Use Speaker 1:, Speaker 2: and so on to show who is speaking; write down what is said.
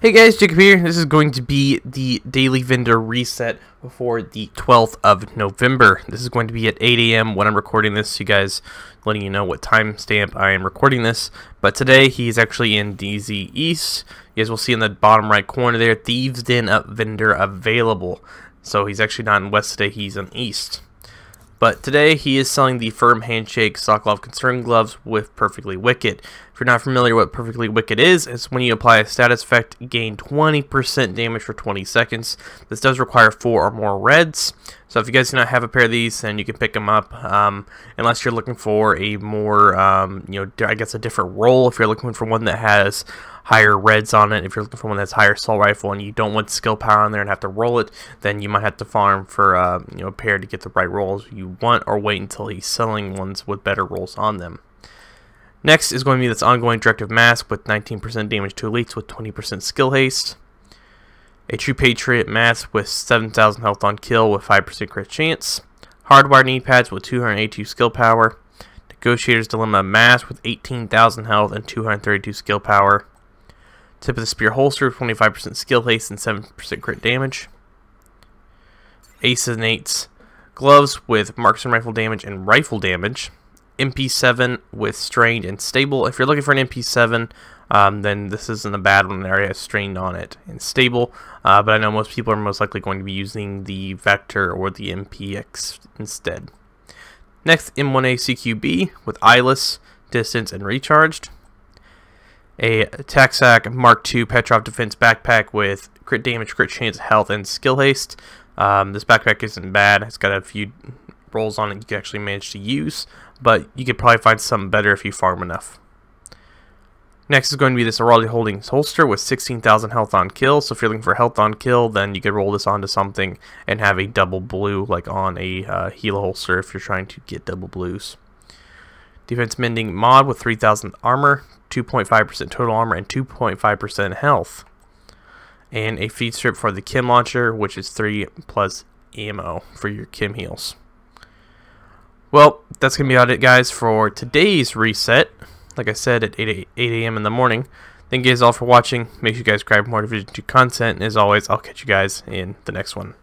Speaker 1: Hey guys, Jacob here. This is going to be the daily vendor reset for the 12th of November. This is going to be at 8 a.m. when I'm recording this. So you guys letting you know what timestamp I am recording this. But today he's actually in DZ East. You guys will see in the bottom right corner there, Thieves Den up vendor available. So he's actually not in West today, he's in East. But today he is selling the Firm Handshake Sokolov Concern Gloves with Perfectly Wicked. If you're not familiar what Perfectly Wicked is, it's when you apply a status effect, gain 20% damage for 20 seconds. This does require 4 or more reds. So if you guys do not have a pair of these, then you can pick them up. Um, unless you're looking for a more, um, you know, I guess a different role. If you're looking for one that has higher reds on it. If you're looking for one that's higher assault rifle and you don't want skill power on there and have to roll it, then you might have to farm for uh, you know a pair to get the right rolls you want, or wait until he's selling ones with better rolls on them. Next is going to be this ongoing directive mask with 19% damage to elites with 20% skill haste. A true patriot mask with 7,000 health on kill with 5% crit chance. Hardwired knee pads with 282 skill power. Negotiator's Dilemma mask with 18,000 health and 232 skill power. Tip of the Spear holster, 25% skill haste and 7% crit damage. Aces and Eights gloves with marksman rifle damage and rifle damage. MP7 with strained and stable. If you're looking for an MP7, um, then this isn't a bad one. Already has strained on it and stable. Uh, but I know most people are most likely going to be using the Vector or the MPX instead. Next, M1A CQB with eyeless, distance, and recharged a TacSac Mark II Petrov Defense backpack with crit damage, crit chance, health, and skill haste. Um, this backpack isn't bad. It's got a few rolls on it you can actually manage to use, but you could probably find something better if you farm enough. Next is going to be this Airaldi Holdings holster with 16,000 health on kill. So if you're looking for health on kill, then you could roll this onto something and have a double blue like on a uh, Gila holster if you're trying to get double blues. Defense Mending mod with 3,000 armor, 2.5% total armor, and 2.5% health. And a feed strip for the Chem Launcher, which is 3 plus ammo for your Chem heals. Well, that's going to be about it, guys, for today's reset. Like I said, at 8 a.m. in the morning. Thank you guys all for watching. Make sure you guys grab more Division 2 content. And as always, I'll catch you guys in the next one.